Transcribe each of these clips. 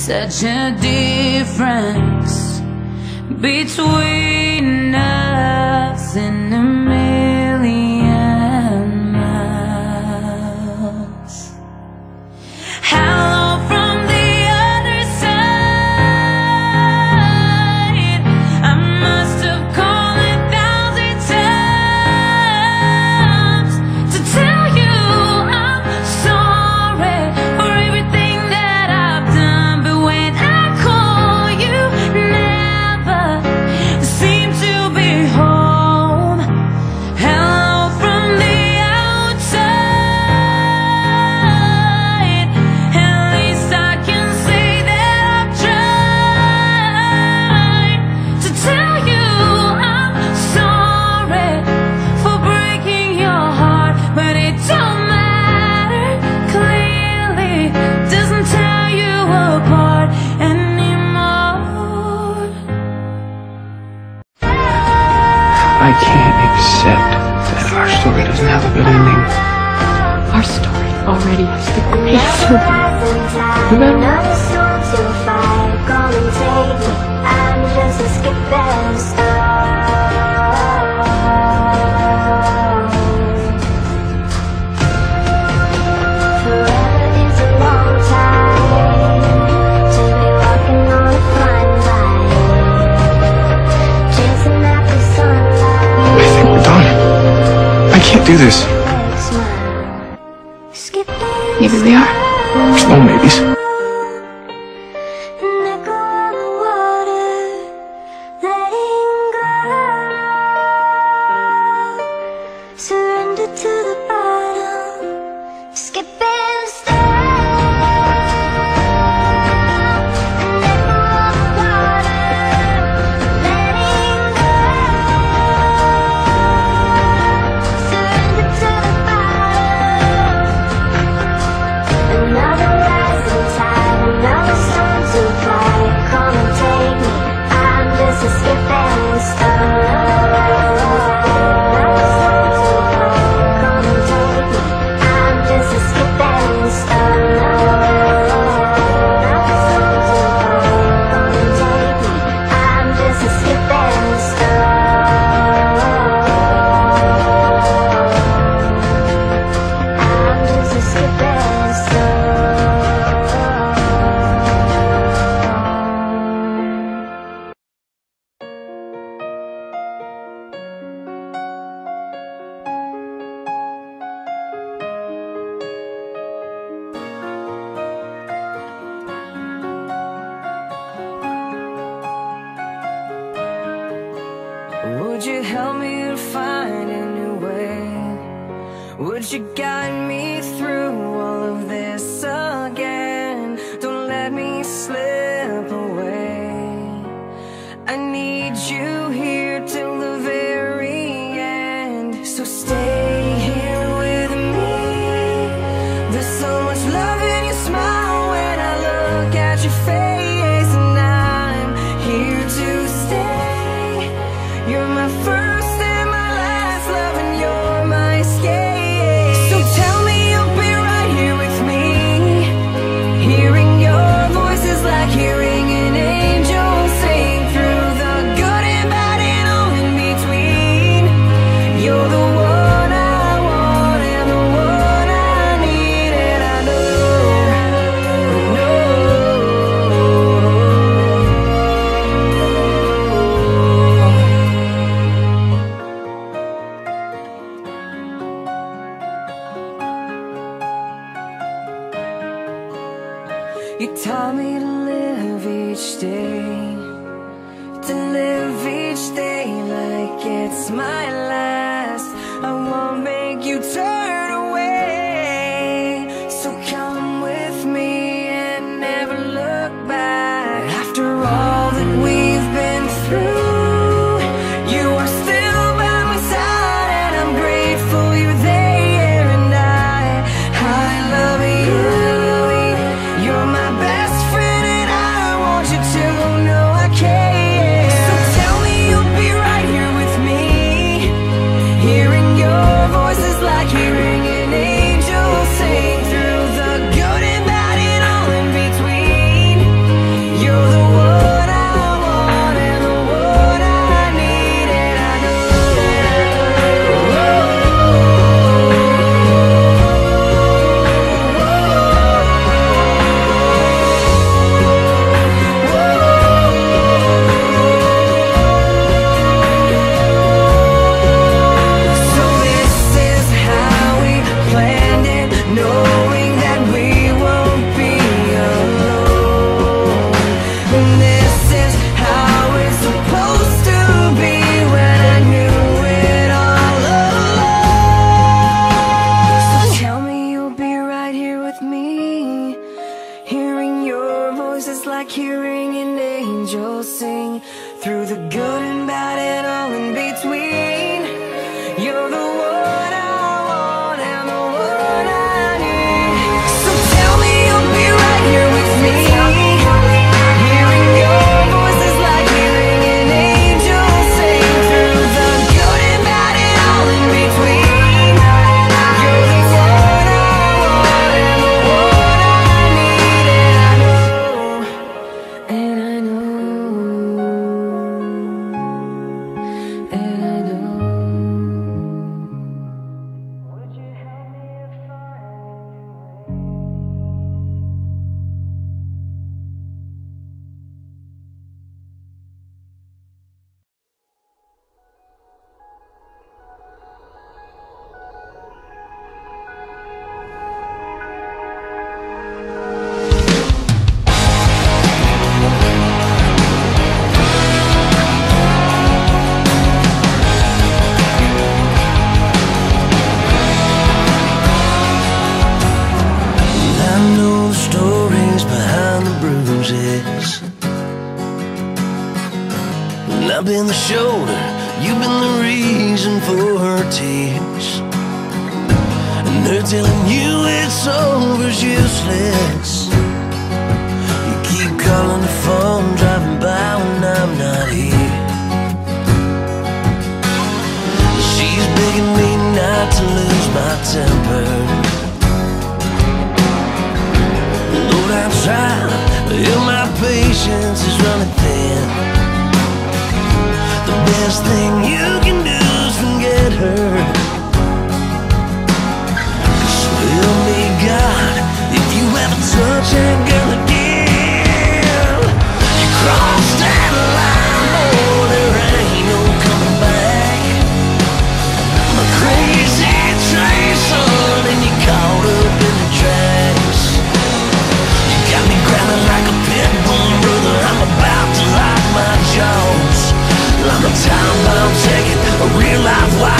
Such a difference between us and the I can't accept that our story doesn't have a good ending. Our story already has the greatest ending. Remember. can't do this. Maybe we are. There's no maybes. it's my last. I won't make you turn I've been the shoulder, you've been the reason for her tears. And her telling you it's over's useless. You keep calling the phone, driving by when I'm not here. She's begging me not to lose my temper. Lord, I try, but my patience is running thin thing you. real life.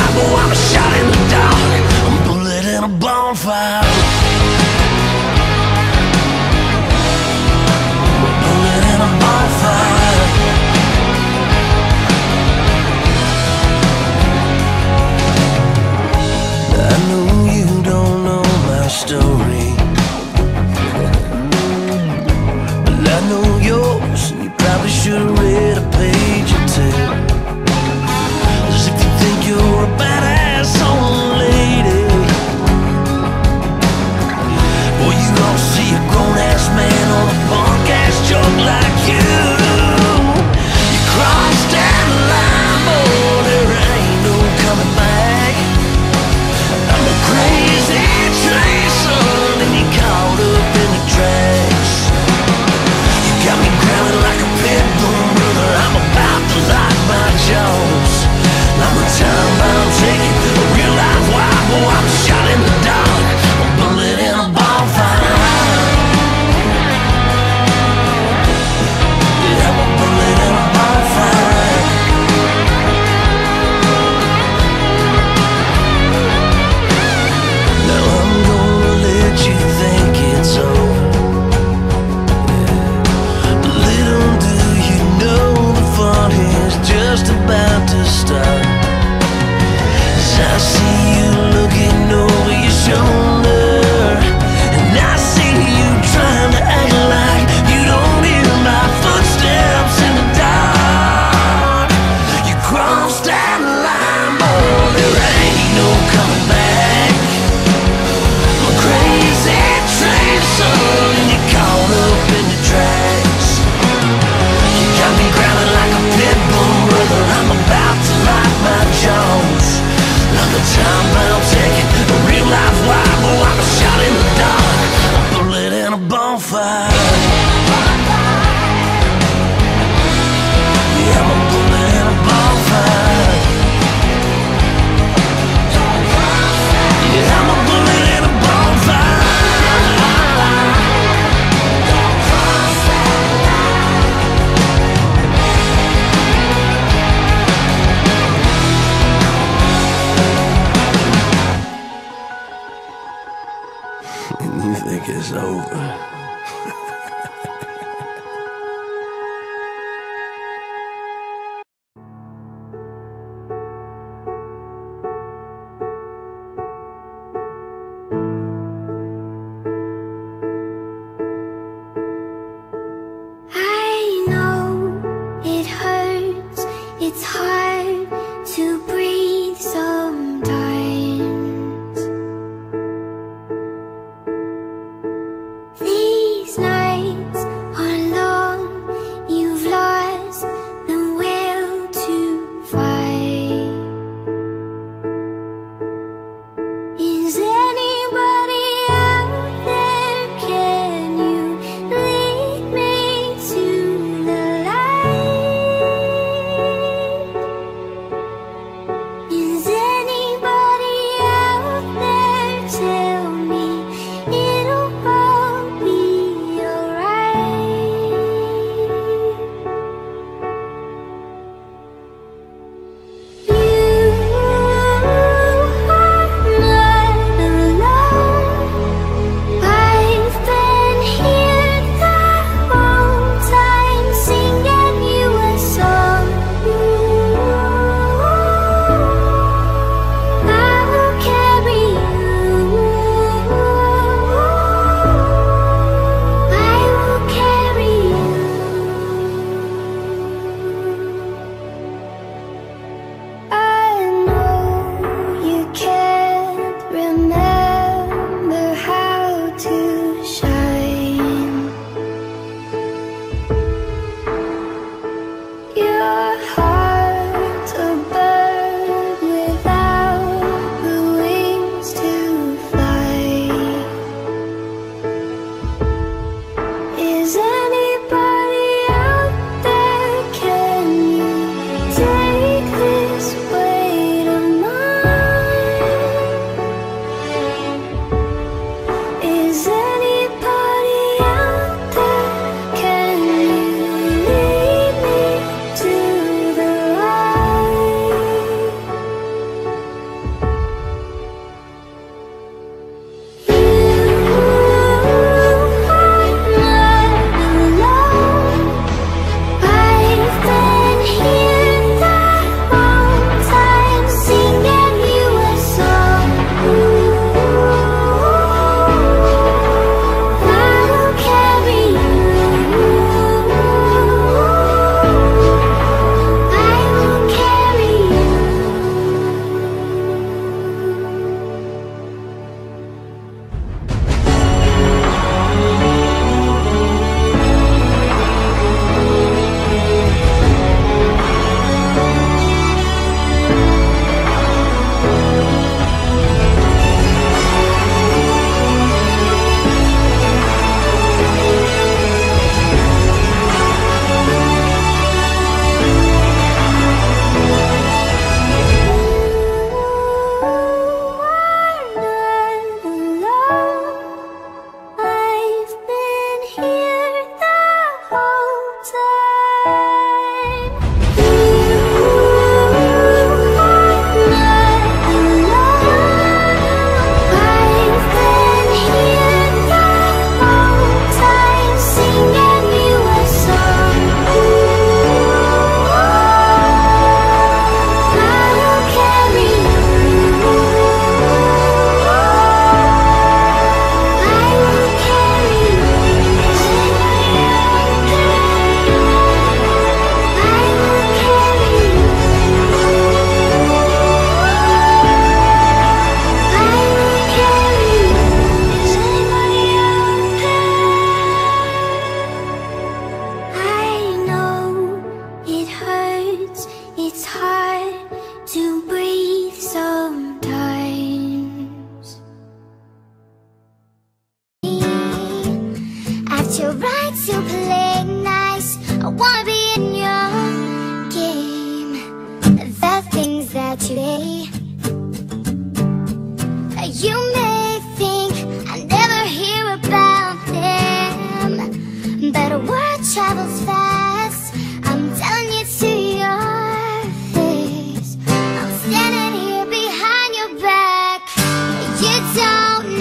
don't